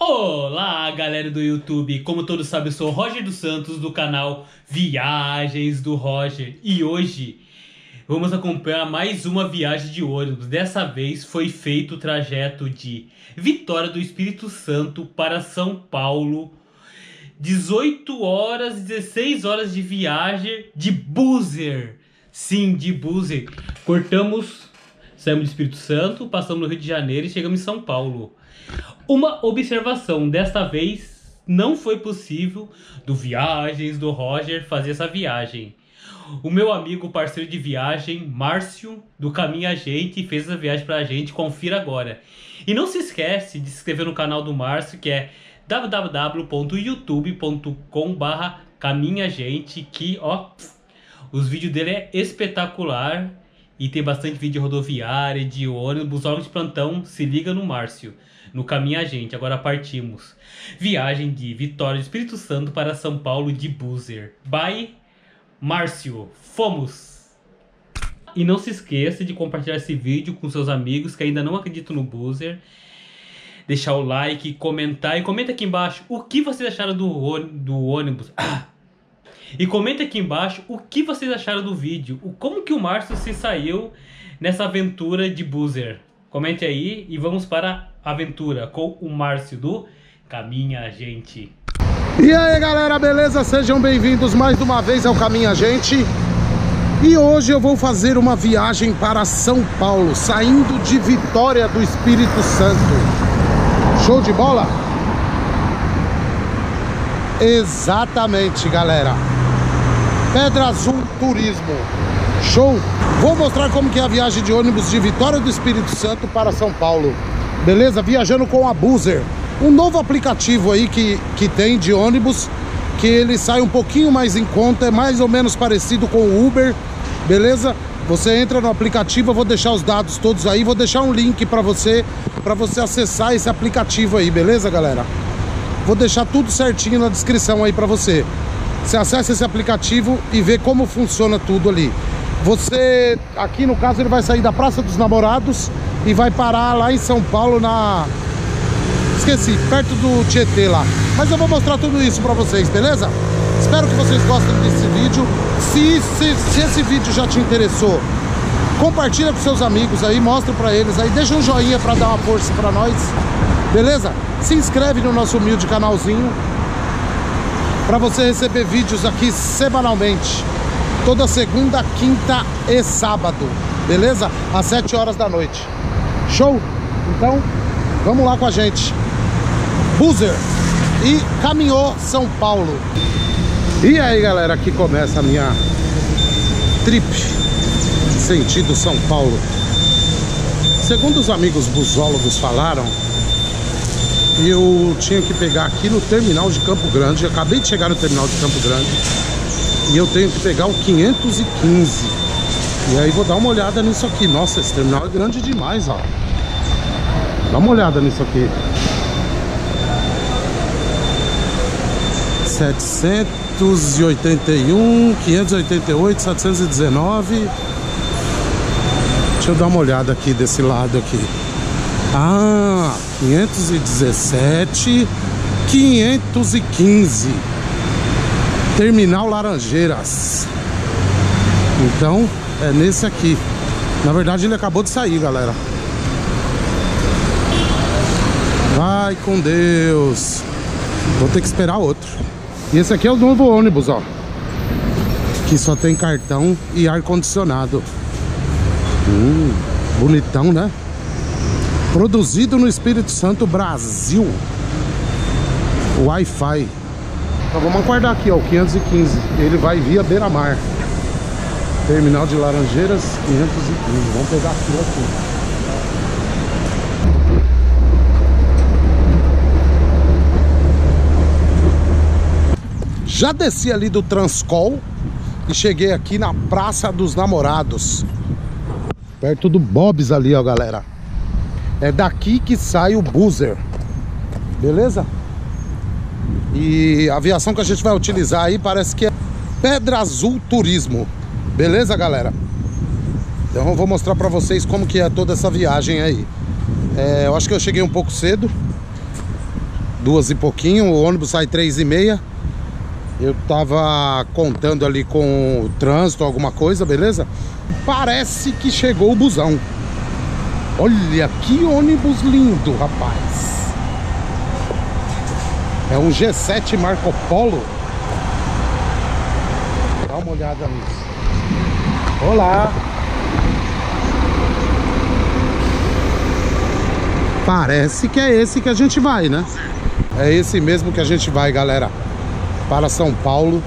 Olá, galera do YouTube! Como todos sabem, eu sou o Roger dos Santos do canal Viagens do Roger e hoje vamos acompanhar mais uma viagem de ônibus. Dessa vez foi feito o trajeto de Vitória do Espírito Santo para São Paulo. 18 horas, 16 horas de viagem de buzzer. Sim, de buzzer. Cortamos, saímos do Espírito Santo, passamos no Rio de Janeiro e chegamos em São Paulo. Uma observação, desta vez não foi possível do Viagens do Roger fazer essa viagem. O meu amigo parceiro de viagem, Márcio, do Caminho a Gente, fez essa viagem pra gente, confira agora. E não se esquece de se inscrever no canal do Márcio, que é www.youtube.com barra Gente, que ó, os vídeos dele é espetacular e tem bastante vídeo rodoviária, de ônibus, órgãos de plantão, se liga no Márcio. No caminho a gente, agora partimos. Viagem de Vitória do Espírito Santo para São Paulo de Buzzer. By Márcio. Fomos! E não se esqueça de compartilhar esse vídeo com seus amigos que ainda não acreditam no Buzzer. Deixar o like, comentar e comenta aqui embaixo o que vocês acharam do, do ônibus. E comenta aqui embaixo o que vocês acharam do vídeo. O, como que o Márcio se saiu nessa aventura de Buzzer. Comente aí e vamos para aventura com o Márcio do Caminha Gente. E aí galera, beleza? Sejam bem-vindos mais uma vez ao Caminha Gente. E hoje eu vou fazer uma viagem para São Paulo, saindo de Vitória do Espírito Santo. Show de bola? Exatamente, galera. Pedra Azul Turismo. Show? Vou mostrar como que é a viagem de ônibus de Vitória do Espírito Santo para São Paulo. Beleza? Viajando com a Buzzer. Um novo aplicativo aí que, que tem de ônibus, que ele sai um pouquinho mais em conta, é mais ou menos parecido com o Uber, beleza? Você entra no aplicativo, eu vou deixar os dados todos aí, vou deixar um link para você, para você acessar esse aplicativo aí, beleza, galera? Vou deixar tudo certinho na descrição aí para você. Você acessa esse aplicativo e vê como funciona tudo ali. Você, aqui no caso, ele vai sair da Praça dos Namorados e vai parar lá em São Paulo na... Esqueci, perto do Tietê lá. Mas eu vou mostrar tudo isso pra vocês, beleza? Espero que vocês gostem desse vídeo. Se, se, se esse vídeo já te interessou, compartilha com seus amigos aí, mostra pra eles aí, deixa um joinha pra dar uma força pra nós, beleza? Se inscreve no nosso humilde canalzinho pra você receber vídeos aqui semanalmente toda segunda, quinta e sábado, beleza? Às 7 horas da noite. Show? Então, vamos lá com a gente. Buzzer e caminhou São Paulo. E aí, galera, aqui começa a minha trip sentido São Paulo. Segundo os amigos busólogos falaram, eu tinha que pegar aqui no terminal de Campo Grande. Acabei de chegar no terminal de Campo Grande e eu tenho que pegar o 515. E aí vou dar uma olhada nisso aqui. Nossa, esse terminal é grande demais, ó. Dá uma olhada nisso aqui. 781, 588, 719. Deixa eu dar uma olhada aqui desse lado aqui. Ah, 517, 515. Terminal Laranjeiras. Então, é nesse aqui. Na verdade, ele acabou de sair, galera. Vai com Deus. Vou ter que esperar outro. E esse aqui é o novo ônibus, ó. Que só tem cartão e ar-condicionado. Hum, bonitão, né? Produzido no Espírito Santo, Brasil. Wi-Fi. Então vamos aguardar aqui, ó, o 515. Ele vai via Beira-Mar. Terminal de Laranjeiras, 515. Vamos pegar aqui, aqui. Já desci ali do Transcol e cheguei aqui na Praça dos Namorados. Perto do Bob's ali, ó, galera. É daqui que sai o Buzzer. Beleza? E a aviação que a gente vai utilizar aí parece que é Pedra Azul Turismo. Beleza, galera? Então eu vou mostrar pra vocês como que é toda essa viagem aí. É, eu acho que eu cheguei um pouco cedo. duas e pouquinho, o ônibus sai três e meia. Eu tava contando ali com o trânsito, alguma coisa, beleza? Parece que chegou o busão. Olha que ônibus lindo, rapaz. É um G7 Marco Polo. Dá uma olhada nisso. Olá. Parece que é esse que a gente vai, né? É esse mesmo que a gente vai, galera. Para São Paulo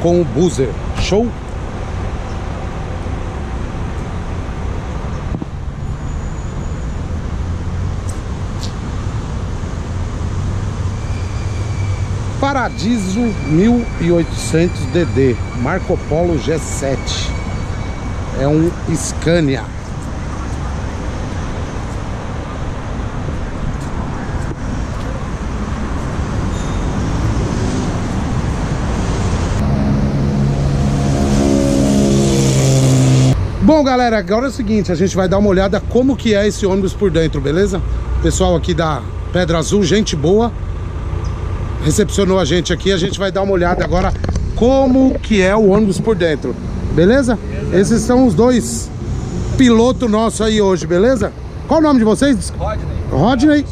com o Buzer. Show? Paradiso 1800 DD Marco Polo G7 É um Scania Bom, galera, agora é o seguinte, a gente vai dar uma olhada como que é esse ônibus por dentro, beleza? Pessoal aqui da Pedra Azul, gente boa, recepcionou a gente aqui, a gente vai dar uma olhada agora como que é o ônibus por dentro, beleza? Esses são os dois pilotos nossos aí hoje, beleza? Qual o nome de vocês? Rodney. Rodney,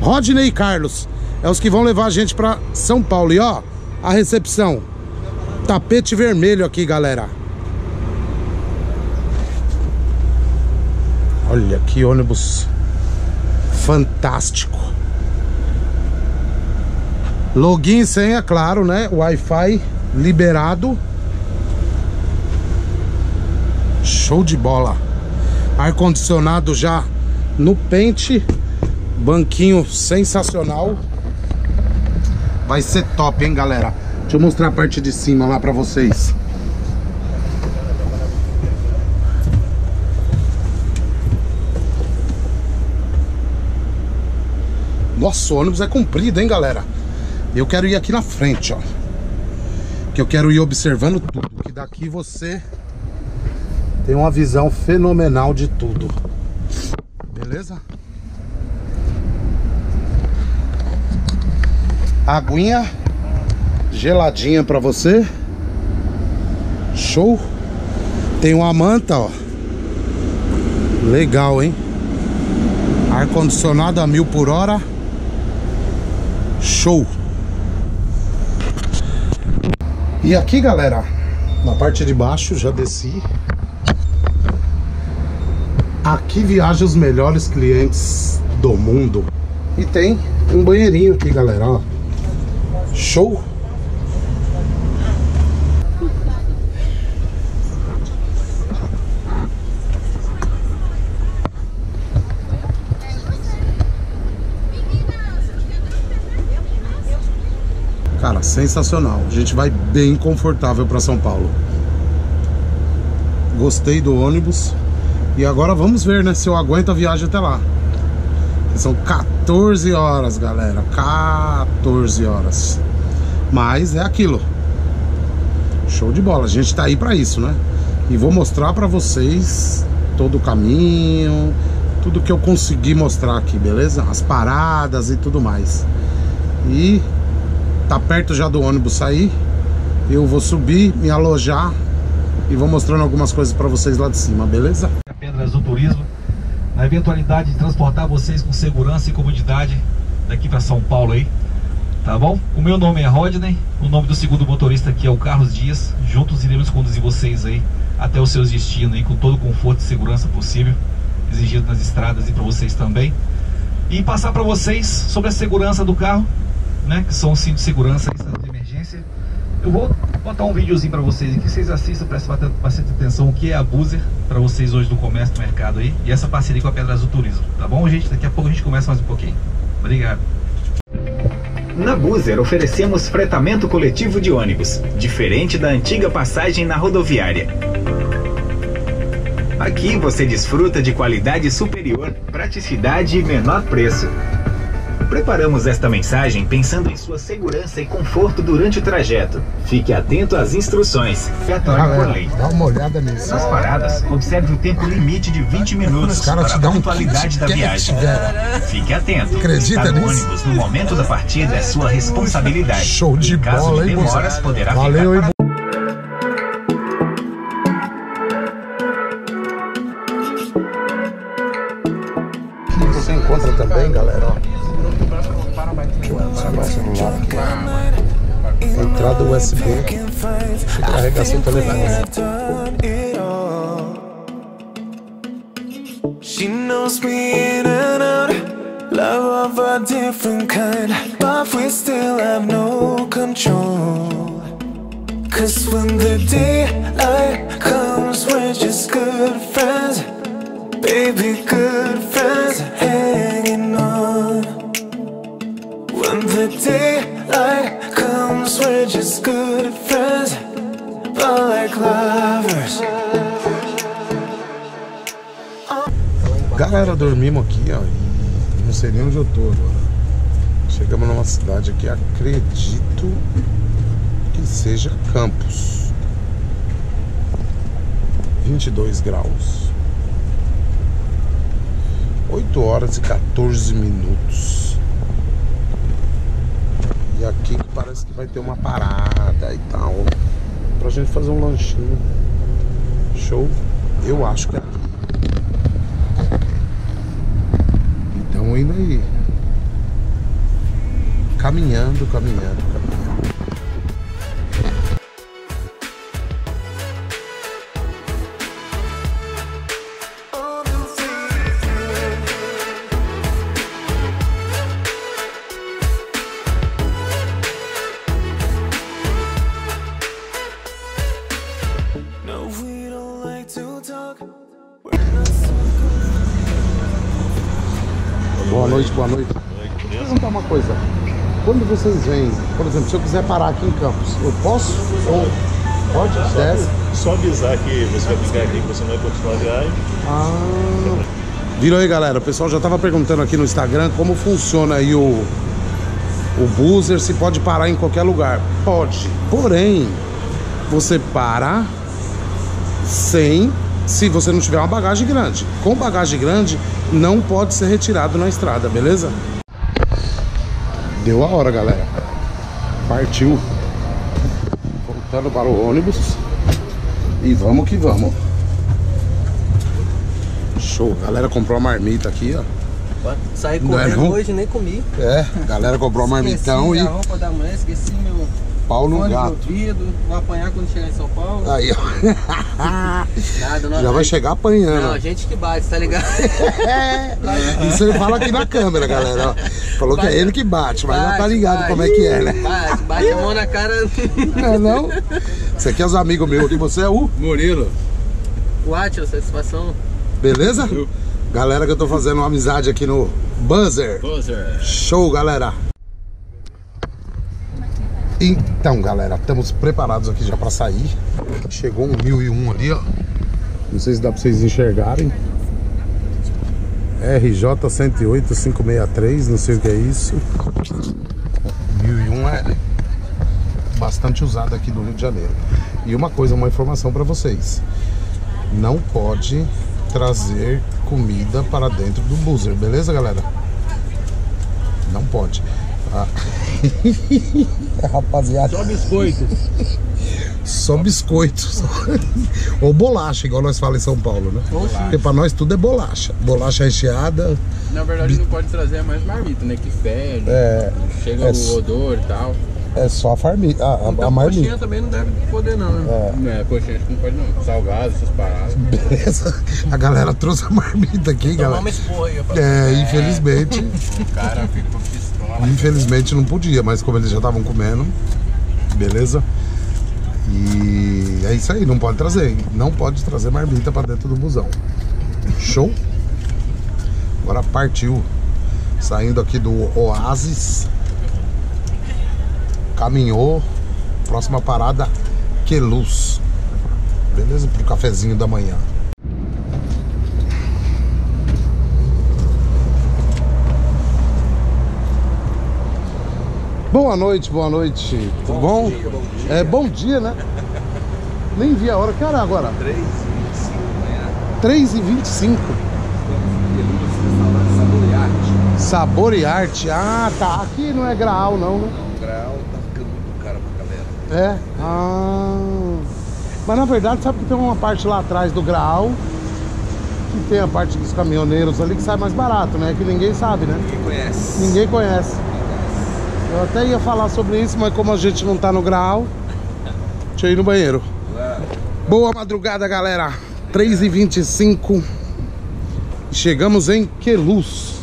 Rodney e Carlos. É os que vão levar a gente pra São Paulo. E ó, a recepção. Tapete vermelho aqui, galera. Olha que ônibus fantástico. Login e senha, claro, né? Wi-Fi liberado. Show de bola. Ar-condicionado já no pente. Banquinho sensacional. Vai ser top, hein, galera? Deixa eu mostrar a parte de cima lá pra vocês. Nossa, o ônibus é comprido, hein, galera? Eu quero ir aqui na frente, ó. Que eu quero ir observando tudo. Que daqui você tem uma visão fenomenal de tudo. Beleza? Aguinha geladinha pra você. Show. Tem uma manta, ó. Legal, hein? Ar-condicionado a mil por hora. Show! E aqui, galera, na parte de baixo, já desci. Aqui viajam os melhores clientes do mundo. E tem um banheirinho aqui, galera, ó. Show! Cara, sensacional. A gente vai bem confortável para São Paulo. Gostei do ônibus. E agora vamos ver, né, se eu aguento a viagem até lá. São 14 horas, galera. 14 horas. Mas é aquilo. Show de bola. A gente tá aí para isso, né? E vou mostrar para vocês todo o caminho, tudo que eu consegui mostrar aqui, beleza? As paradas e tudo mais. E Tá perto já do ônibus sair. Eu vou subir, me alojar e vou mostrando algumas coisas para vocês lá de cima, beleza? Pedras do Turismo, na eventualidade de transportar vocês com segurança e comodidade daqui para São Paulo aí, tá bom? O meu nome é Rodney, o nome do segundo motorista aqui é o Carlos Dias. Juntos iremos conduzir vocês aí até os seus destinos aí com todo o conforto e segurança possível exigido nas estradas e para vocês também. E passar para vocês sobre a segurança do carro né, que são cintos de segurança e de emergência. Eu vou botar um videozinho para vocês aqui, vocês assistam, prestem bastante atenção o que é a Buzer para vocês hoje do comércio do mercado aí e essa parceria com a Pedra Azul Turismo, tá bom, gente? Daqui a pouco a gente começa mais um pouquinho. Obrigado. Na Buzer oferecemos fretamento coletivo de ônibus, diferente da antiga passagem na rodoviária. Aqui você desfruta de qualidade superior, praticidade e menor preço. Preparamos esta mensagem pensando em sua segurança e conforto durante o trajeto. Fique atento às instruções. Obrigatório por lei. dá uma olhada nisso. Nas paradas, observe o tempo limite de 20 minutos Os caras para te dão a um pontualidade da kit viagem. Fique atento. Acredita Estar no nisso? ônibus no momento da partida é sua responsabilidade. Show de Em caso bola, de hein, demoras, poderá Valeu, ficar but we still have no control. Cause when the daylight comes, we're just good friends, baby, good friends, hanging on. When the daylight Galera, dormimos aqui, ó. Não sei nem onde eu tô agora. Chegamos numa cidade aqui, acredito que seja Campos. 22 graus. 8 horas e 14 minutos. E aqui parece que vai ter uma parada e tal. Pra gente fazer um lanchinho. Show? Eu acho que é aqui. Estamos indo aí. Caminhando, caminhando, caminhando. No, we don't like to talk. Boa noite, boa noite. Vou perguntar uma coisa. Quando vocês vêm, por exemplo, se eu quiser parar aqui em Campos, eu posso? Ou pode? Desce? Só avisar que você vai ficar aqui, que você não vai continuar a viagem. Ah. Viram aí, galera? O pessoal já tava perguntando aqui no Instagram como funciona aí o o buzzer, se pode parar em qualquer lugar. Pode. Porém, você para sem se você não tiver uma bagagem grande. Com bagagem grande, não pode ser retirado na estrada, beleza? Deu a hora, galera. Partiu. Voltando para o ônibus. E vamos que vamos. Show. A galera comprou uma marmita aqui, ó. Saí é correndo não? hoje, nem comi. É, a galera comprou uma marmitão esqueci e a roupa da manhã, esqueci meu pau no fone de gato. ouvido. Vou apanhar quando chegar em São Paulo. Aí, ó. Nada, não Já vai chegar Não, apanhando. gente que bate, tá ligado? Isso ele fala aqui na câmera, galera. ó. Falou que é ele que bate, mas já tá ligado bate. como é que é, né? Bate, bate a mão na cara. Não é não? Você aqui é os amigos meus aqui, você é o Murilo. O Atila, satisfação. Beleza? Galera que eu tô fazendo uma amizade aqui no Buzzer. Buzzer. Show, galera. Então, galera, estamos preparados aqui já pra sair. Chegou um 1001 ali, ó. Não sei se dá pra vocês enxergarem. RJ 108563, não sei o que é isso. 1001 é bastante usado aqui no Rio de Janeiro. E uma coisa, uma informação pra vocês. Não pode trazer comida para dentro do buzzer, beleza, galera? Não pode. Ah. Rapaziada. Só biscoitos. Só biscoito. só- Ou bolacha, igual nós falamos em São Paulo, né? Porque pra nós tudo é bolacha. Bolacha recheada. Na verdade não pode trazer mais marmita, né? Que fede. É, Chega é o odor e tal. é só a farmita. A, a, Então a coxinha também não deve poder não, né? É, coxinha acho que não pode não. Salgado, essas paradas. Beleza? A galera trouxe a marmita aqui, Tomar galera. uma esporra aí. É, infelizmente. O cara ficou. Infelizmente não podia, mas como eles já estavam comendo, beleza? E é isso aí, não pode trazer. Não pode trazer marmita pra dentro do busão. Show? Agora partiu. Saindo aqui do Oasis. Caminhou. Próxima parada, Queluz. Beleza? Pro cafezinho da manhã. Boa noite, boa noite. Tudo bom? dia, bom dia. É bom dia, né? Nem vi a hora. Que hora é agora? 3 3 e 25 Saborearte. Sabor e arte. Ah, tá. Aqui não é graal, não, né? O grau tá ficando muito caro pra galera. É? Ah. Mas na verdade, sabe que tem uma parte lá atrás do graal que tem a parte dos caminhoneiros ali que sai mais barato, né? Que ninguém sabe, né? Ninguém conhece. Ninguém conhece. Eu até ia falar sobre isso, mas como a gente não tá no graal, deixa eu ir no banheiro. Boa madrugada, galera. 3h25. Chegamos em Queluz.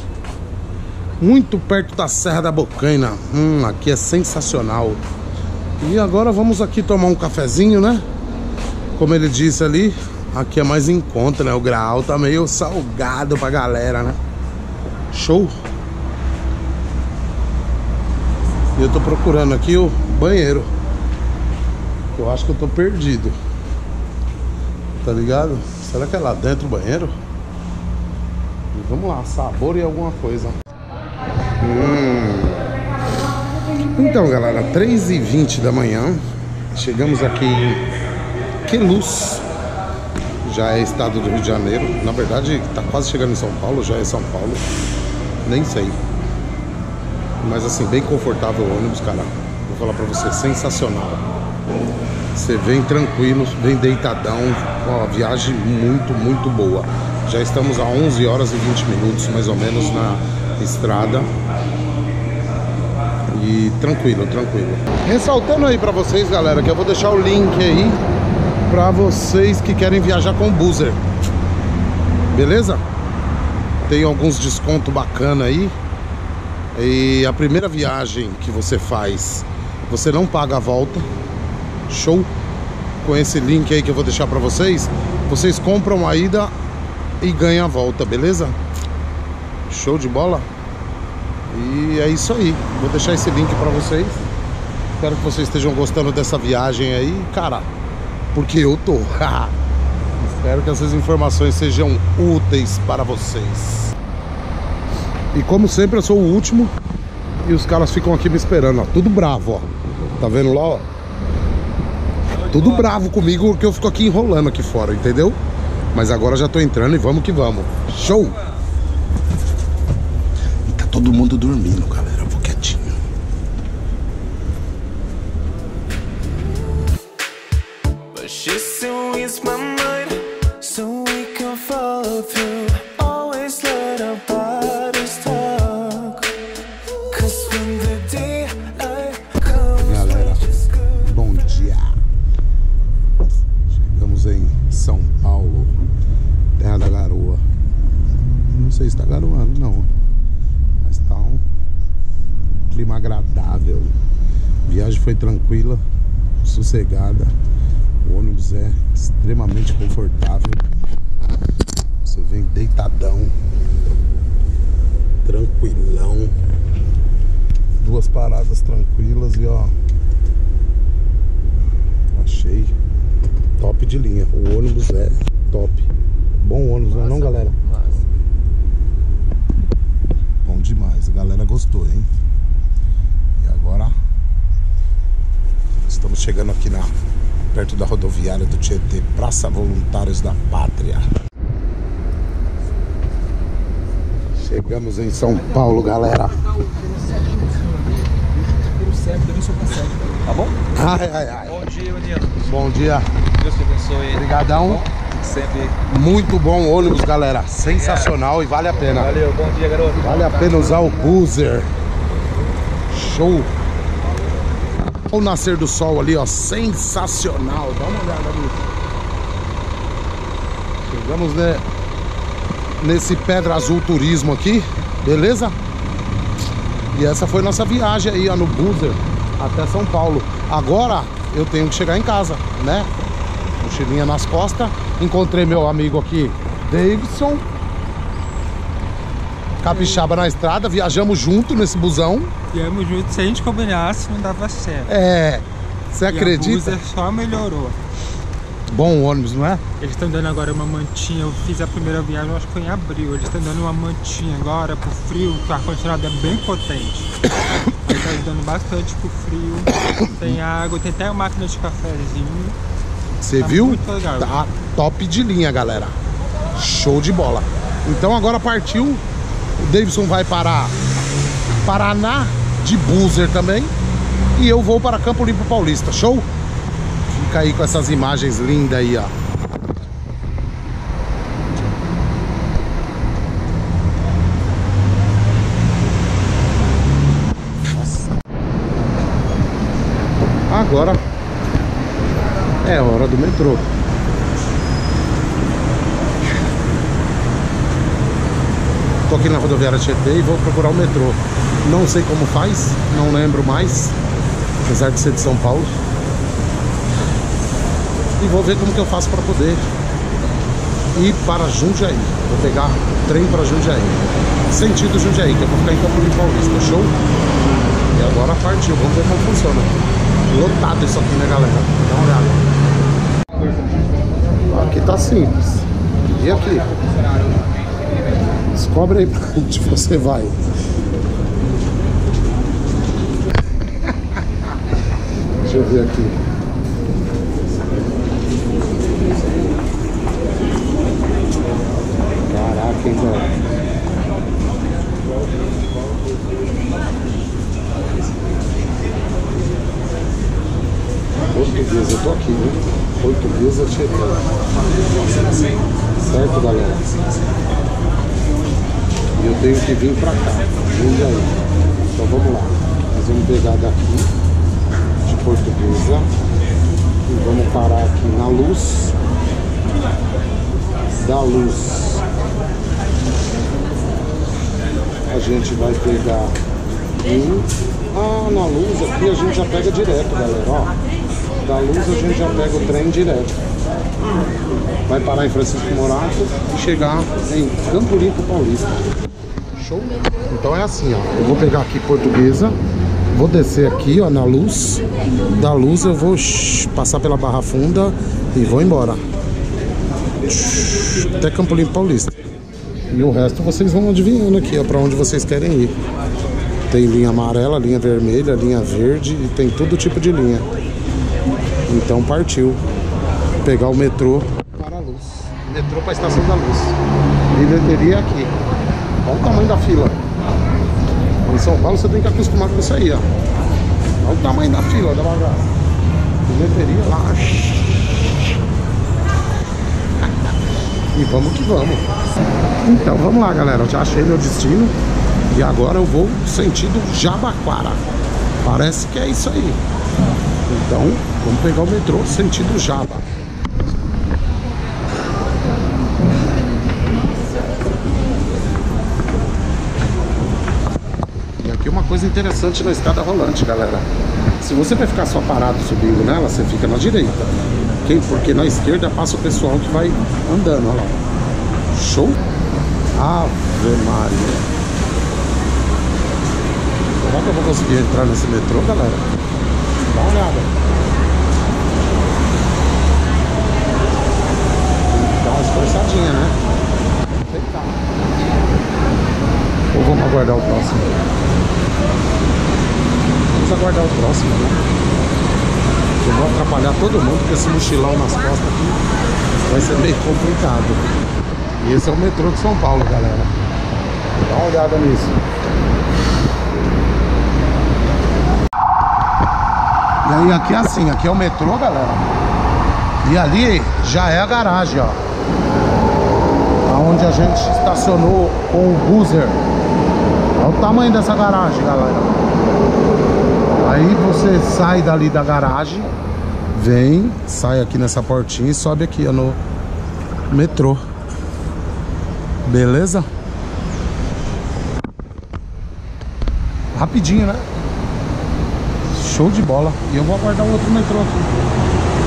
Muito perto da Serra da Bocaina. Hum, aqui é sensacional. E agora vamos aqui tomar um cafezinho, né? Como ele disse ali, aqui é mais em conta, né? O graal tá meio salgado pra galera, né? Show! E eu tô procurando aqui o banheiro. Eu acho que eu tô perdido. Tá ligado? Será que é lá dentro o banheiro? Vamos lá, sabor e alguma coisa. Hum. Então, galera, 3h20 da manhã. Chegamos aqui em Queluz. Já é estado do Rio de Janeiro. Na verdade, tá quase chegando em São Paulo. Já é São Paulo. Nem sei. Mas assim, bem confortável o ônibus, cara. Vou falar pra você, sensacional. Você vem tranquilo, vem deitadão, uma viagem muito, muito boa. Já estamos a 11 horas e 20 minutos, mais ou menos, na estrada. E tranquilo, tranquilo. Ressaltando aí pra vocês, galera, que eu vou deixar o link aí pra vocês que querem viajar com o Boozer. Beleza? Tem alguns descontos bacana aí. E a primeira viagem que você faz, você não paga a volta. Show? Com esse link aí que eu vou deixar pra vocês, vocês compram a ida e ganham a volta, beleza? Show de bola? E é isso aí. Vou deixar esse link pra vocês. Espero que vocês estejam gostando dessa viagem aí, cara. Porque eu tô. Espero que essas informações sejam úteis para vocês. E como sempre, eu sou o último e os caras ficam aqui me esperando, ó. Tudo bravo, ó. Tá vendo lá, ó? Tudo bravo comigo porque eu fico aqui enrolando aqui fora, entendeu? Mas agora já tô entrando e vamos que vamos. Show! E tá todo mundo dormindo, galera. Sossegada. O ônibus é extremamente confortável. Você vem deitadão, tranquilão. Duas paradas tranquilas e ó. Achei top de linha. O ônibus é top. Bom ônibus, não é não, galera? Bom demais. A galera gostou, hein? E agora estamos chegando aqui na perto da rodoviária do Tietê, Praça Voluntários da Pátria. Chegamos em São Paulo, galera. Tá bom? Ai, ai, ai. Bom dia, menino. Bom dia. Deus te abençoe. Obrigadão. Sempre. Muito bom ônibus, galera. Sensacional e vale a pena. Valeu, bom dia, garoto. Vale a pena usar o Boozer. Show. O nascer do sol ali, ó. Sensacional. Dá uma olhada ali. Chegamos né, nesse Pedra Azul Turismo aqui. Beleza? E essa foi nossa viagem aí, ó, no Boozer. Até São Paulo. Agora eu tenho que chegar em casa, né? Mochilinha nas costas. Encontrei meu amigo aqui, Davidson. Capixaba na estrada, viajamos junto nesse busão. Viemos juntos, se a gente combinasse, não dava certo. É, você E a acredita? Buser só melhorou. Bom ônibus, não é? Eles estão dando agora uma mantinha. Eu fiz a primeira viagem, acho que foi em abril. Eles estão dando uma mantinha agora pro frio, que o ar-condicionado é bem potente. Eles estão ajudando bastante com o frio. tem água, tem até uma máquina de cafezinho. Você Tá viu? muito legal. Tá top de linha, galera. Show de bola. Então agora partiu. O Davidson vai para Paraná de Buzer também. E eu vou para Campo Limpo Paulista. Show? Fica aí com essas imagens lindas aí, ó. Agora é hora do metrô. Tô aqui na rodoviária Tietê e vou procurar o metrô. Não sei como faz, não lembro mais, apesar de ser de São Paulo. E vou ver como que eu faço para poder ir para Jundiaí. Vou pegar trem para Jundiaí. Sentido Jundiaí, que eu vou ficar em Campo Paulista, show? E agora partiu, vamos ver como funciona. Lotado isso aqui, né, galera? Dá uma olhada. Aqui tá simples. E aqui? Descobre aí pra onde você vai. Deixa eu ver aqui. Caraca, hein, velho. Portuguesa, eu tô aqui, viu? Portuguesa chegando. Certo, galera? E eu tenho que vir pra cá. Jundiaí. Então vamos lá. Nós vamos pegar daqui de Portuguesa. E vamos parar aqui na luz. Da luz. A gente vai pegar em. Ah, na luz aqui a gente já pega direto, galera. Ó. Da luz a gente já pega o trem direto. Vai parar em Francisco Morato e chegar em Campo Limpo Paulista. Show? Então é assim, ó. Eu vou pegar aqui portuguesa, vou descer aqui, ó, na luz. Da luz eu vou shh, passar pela Barra Funda e vou embora. Até Campo Limpo Paulista. E o resto vocês vão adivinhando aqui, ó, pra onde vocês querem ir. Tem linha amarela, linha vermelha, linha verde e tem todo tipo de linha. Então partiu. Pegar o metrô para a luz. Metrô para a estação da luz. Bilheteria aqui. O tamanho da fila. Em São Paulo você tem que acostumar com isso aí, ó. Olha o tamanho da fila da. Bilheteria lá. E vamos que vamos. Então vamos lá, galera. Já achei meu destino. E agora eu vou sentido Jabaquara. Parece que é isso aí. Então, vamos pegar o metrô sentido Jaba. Coisa interessante na escada rolante, galera. Se você vai ficar só parado subindo nela, você fica na direita. Ok? Porque na esquerda passa o pessoal que vai andando, olha lá. Show? Ave Maria. Será que eu vou conseguir entrar nesse metrô, galera? Dá uma olhada. Dá uma esforçadinha, né? Ou vamos aguardar o próximo? Vamos aguardar o próximo, né? Eu vou atrapalhar todo mundo com esse mochilão nas costas aqui. Vai ser meio complicado. E esse é o metrô de São Paulo, galera. Dá uma olhada nisso. E aí aqui é assim, aqui é o metrô, galera. E ali já é a garagem, ó. Onde a gente estacionou com o buzzer. Olha o tamanho dessa garagem, galera. Aí você sai dali da garagem, vem, sai aqui nessa portinha e sobe aqui, ó, no metrô. Beleza? Rapidinho, né? Show de bola. E eu vou aguardar o outro metrô aqui.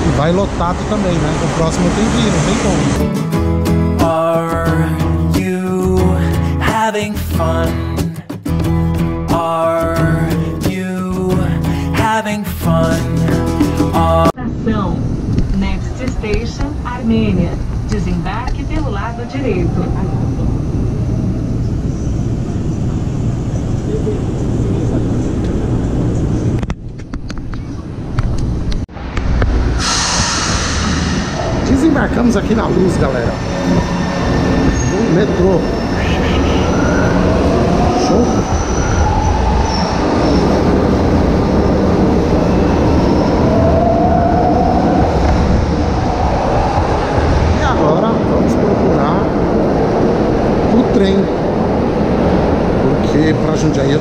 E vai lotado também, né? O próximo tem que ir, não tem como. Are you having fun? Station, Armênia. Desembarque pelo lado direito. Desembarcamos aqui na luz, galera. No metrô. Show.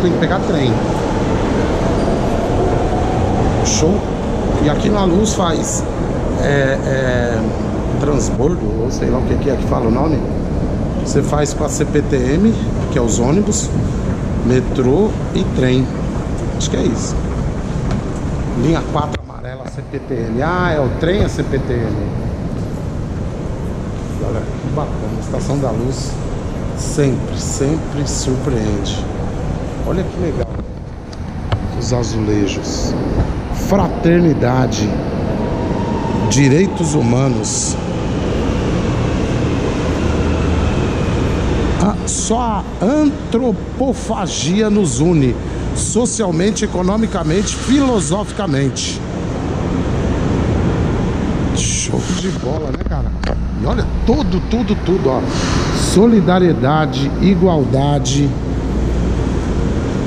Tenho que pegar trem. Show. E aqui na luz faz é, é, transbordo, ou sei lá o que que é que fala o nome. Você faz com a CPTM, que é os ônibus, metrô e trem. Acho que é isso. Linha 4 amarela CPTM. Ah, é o trem a CPTM. Olha que bacana. Estação da Luz sempre, sempre surpreende. Olha que legal. Os azulejos. Fraternidade. Direitos humanos. Ah, só a antropofagia nos une, socialmente, economicamente, filosoficamente. Show de bola, né, cara? E olha, tudo, tudo, tudo, ó. Solidariedade, igualdade,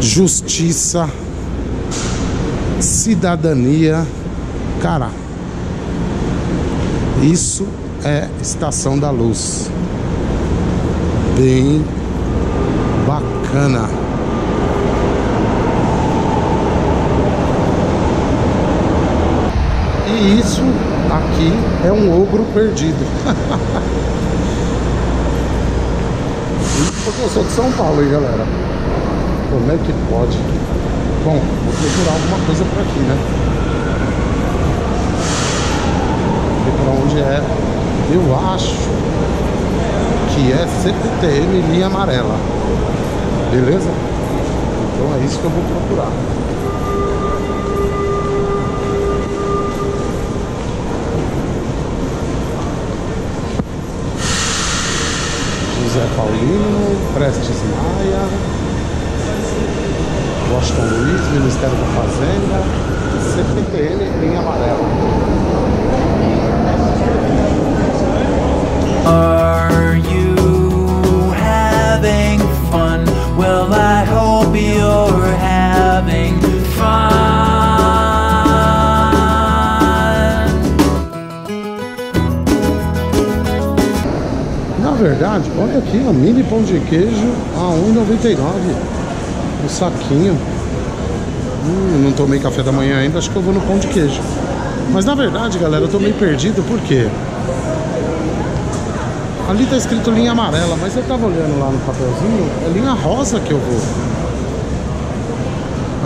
justiça, cidadania. Cara, isso é Estação da Luz. Bem bacana. E isso aqui é um ogro perdido. Porque eu sou de São Paulo, hein, galera? Como é que pode? Bom, vou procurar alguma coisa por aqui, né? Ver pra onde é. Eu acho que é CPTM linha amarela. Beleza? Então é isso que eu vou procurar. José Paulino, Prestes Maia, Washington Luiz, Ministério da Fazenda, CPTM linha amarela. Are you having fun? Well, I hope you're having fun. Na verdade, olha aqui, ó, mini pão de queijo a 1,99 o saquinho. Hum, não tomei café da manhã ainda, acho que eu vou no pão de queijo. Mas na verdade, galera, eu tô meio perdido, por quê? Ali tá escrito linha amarela, mas eu tava olhando lá no papelzinho, é linha rosa que eu vou.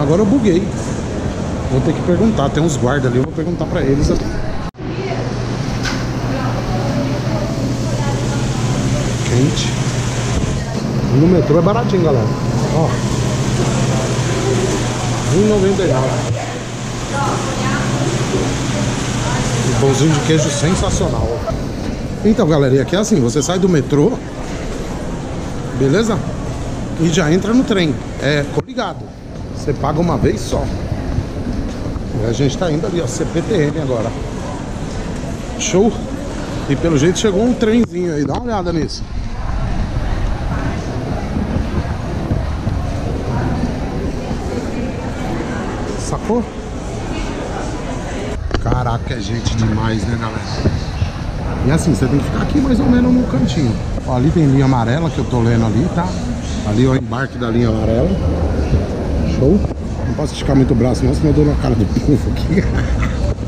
Agora eu buguei. Vou ter que perguntar, tem uns guardas ali, eu vou perguntar pra eles. Quente. No metrô é baratinho, galera. Ó. 1,99. Um pãozinho de queijo sensacional. Então, galera, e aqui é assim, você sai do metrô, beleza? E já entra no trem. É coligado. Você paga uma vez só. E a gente tá indo ali, ó, CPTM agora. Show? E pelo jeito chegou um trenzinho aí, dá uma olhada nisso. Sacou? Caraca, é gente demais, né, galera? E assim, você tem que ficar aqui mais ou menos no cantinho. Ó, ali tem linha amarela que eu tô lendo ali, tá? Ali é o embarque da linha amarela. Show? Não posso esticar muito o braço, não, senão eu dou na cara do povo aqui.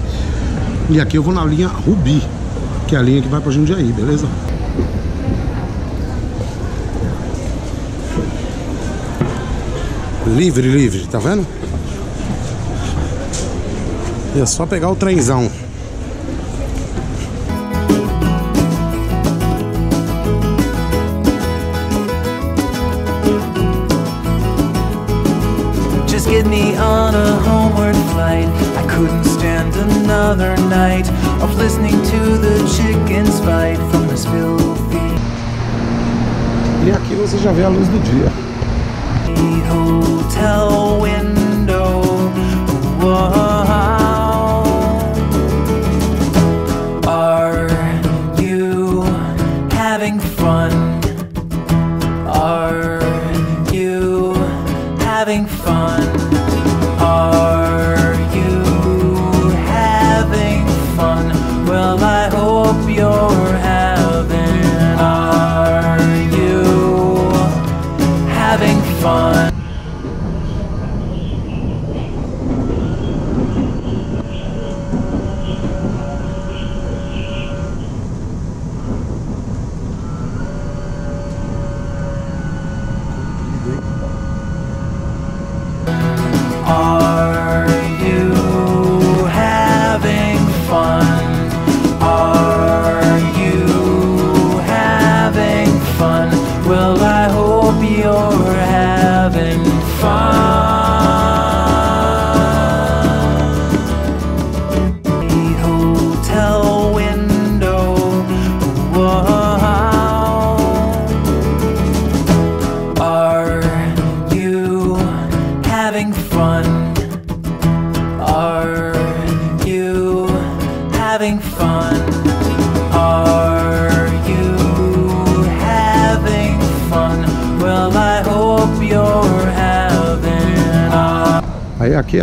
e aqui eu vou na linha Rubi, que é a linha que vai pra Jundiaí, beleza? Livre, livre, tá vendo? E é só pegar o trenzão. Just get me on a homeward flight. I couldn't stand another night of listening to the chickens fight from this filthy E aqui você já vê a luz do dia.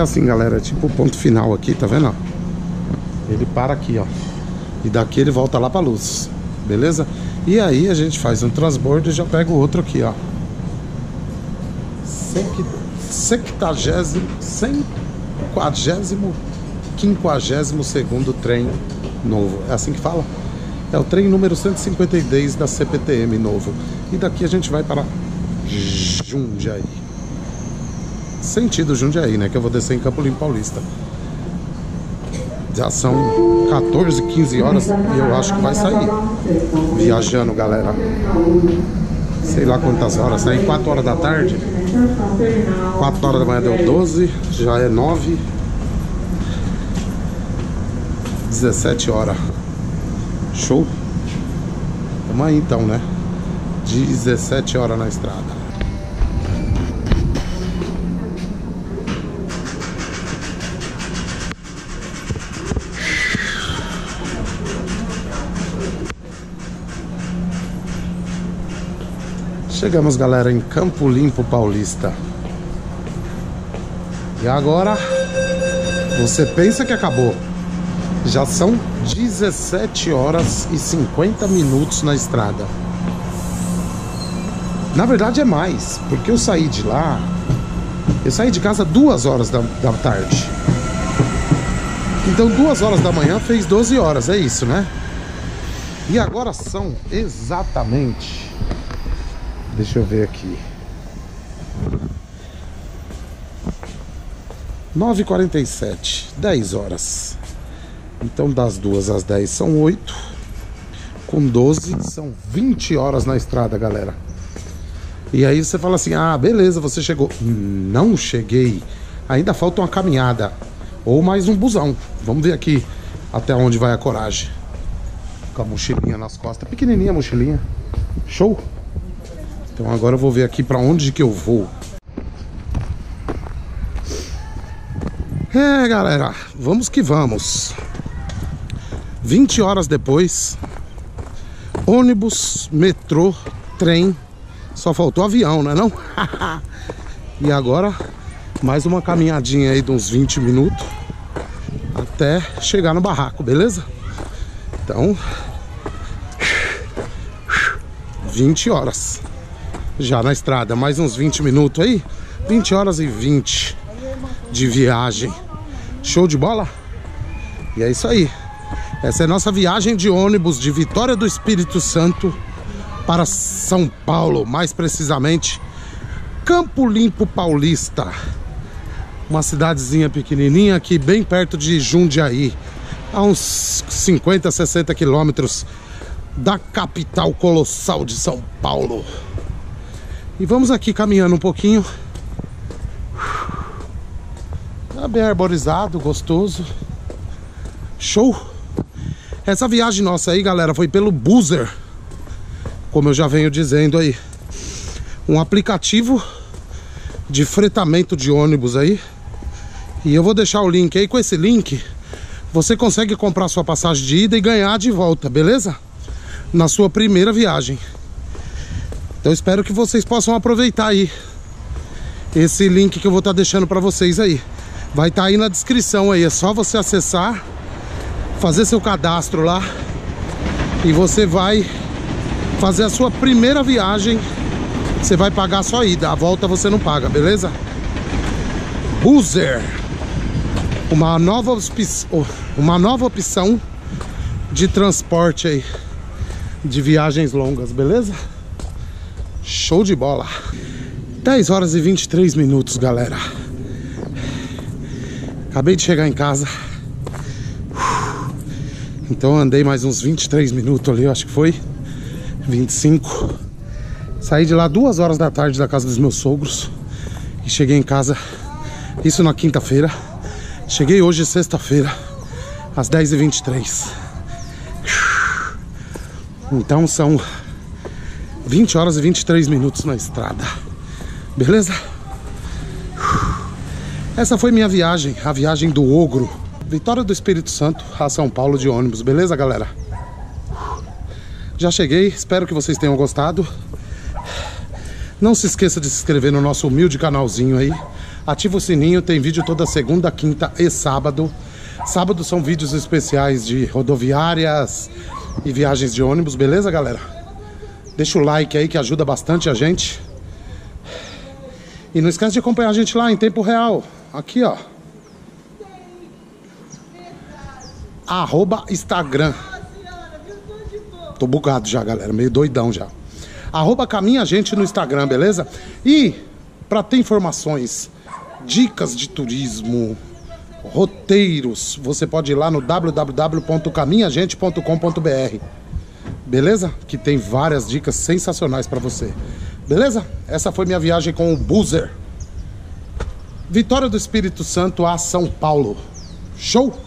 Assim, galera, tipo o ponto final aqui, tá vendo? Ele para aqui, ó. E daqui ele volta lá pra luz, beleza? E aí a gente faz um transbordo e já pega o outro aqui, ó. Sectagésimo, quinquagésimo, quinquagésimo segundo trem novo. É assim que fala? É o trem número 152 da CPTM novo. E daqui a gente vai para Jundiaí. Sentido Jundiaí, né? Que eu vou descer em Campo Limpo Paulista. Já são 14, 15 horas e eu acho que vai sair. Viajando, galera. Sei lá quantas horas. Sair 4 horas da tarde. 4 horas da manhã deu 12. Já é 9. 17 horas. Show? Aí então, né? 17 horas na estrada. Chegamos, galera, em Campo Limpo Paulista. E agora, você pensa que acabou. Já são 17 horas e 50 minutos na estrada. Na verdade é mais, porque eu saí de lá. Eu saí de casa duas horas da, da tarde. Então duas horas da manhã fez 12 horas, é isso, né? E agora são exatamente. Deixa eu ver aqui. 9h47, 10 horas. Então das duas às 10 são 8. Com 12 são 20 horas na estrada, galera. E aí você fala assim: "Ah, beleza, você chegou". Não cheguei. Ainda falta uma caminhada ou mais um busão. Vamos ver aqui até onde vai a coragem. Com a mochilinha nas costas, pequenininha a mochilinha. Show. Então agora eu vou ver aqui para onde que eu vou. É, galera, vamos que vamos. 20 horas depois, ônibus, metrô, trem, só faltou avião, né não? e agora, mais uma caminhadinha aí de uns 20 minutos até chegar no barraco, beleza? Então, 20 horas já na estrada, mais uns 20 minutos aí, 20 horas e 20 de viagem. Show de bola? E é isso aí. Essa é nossa viagem de ônibus de Vitória do Espírito Santo para São Paulo, mais precisamente Campo Limpo Paulista. Uma cidadezinha pequenininha aqui bem perto de Jundiaí, a uns 50, 60 quilômetros da capital colossal de São Paulo. E vamos aqui caminhando um pouquinho. Tá bem arborizado, gostoso. Show! Essa viagem nossa aí, galera, foi pelo Boozer. Como eu já venho dizendo aí. Um aplicativo de fretamento de ônibus aí. E eu vou deixar o link aí. Com esse link, você consegue comprar sua passagem de ida e ganhar de volta, beleza? Na sua primeira viagem. Então espero que vocês possam aproveitar aí esse link que eu vou estar tá deixando para vocês aí. Vai estar tá aí na descrição aí, é só você acessar, fazer seu cadastro lá e você vai fazer a sua primeira viagem. Você vai pagar só a ida, a volta você não paga, beleza? Boozer, uma nova, uma nova opção de transporte aí, de viagens longas, beleza? Show de bola. 10 horas e 23 minutos, galera. Acabei de chegar em casa. Então andei mais uns 23 minutos ali, eu acho que foi. 25. Saí de lá duas horas da tarde da casa dos meus sogros. E cheguei em casa, isso na quinta-feira. Cheguei hoje, sexta-feira, às 10h23. Então são 20 horas e 23 minutos na estrada. Beleza? Essa foi minha viagem, a viagem do Ogro. Vitória do Espírito Santo a São Paulo de ônibus, beleza, galera? Já cheguei, espero que vocês tenham gostado. Não se esqueça de se inscrever no nosso humilde canalzinho aí. Ativa o sininho, tem vídeo toda segunda, quinta e sábado. Sábado são vídeos especiais de rodoviárias e viagens de ônibus, beleza, galera? Deixa o like aí que ajuda bastante a gente. E não esquece de acompanhar a gente lá em tempo real. Aqui, ó. Arroba Instagram. Tô bugado já, galera. Meio doidão já. Arroba Caminha Gente no Instagram, beleza? E para ter informações, dicas de turismo, roteiros, você pode ir lá no www.caminhagente.com.br. Beleza? Que tem várias dicas sensacionais para você. Beleza? Essa foi minha viagem com o Boozer. Vitória do Espírito Santo a São Paulo. Show?